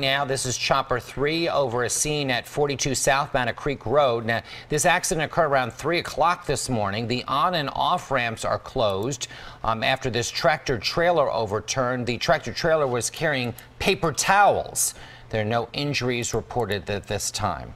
Now, this is Chopper 3 over a scene at 42 South Bannock Creek Road. Now, this accident occurred around 3 o'clock this morning. The on and off ramps are closed um, after this tractor trailer overturned. The tractor trailer was carrying paper towels. There are no injuries reported at this time.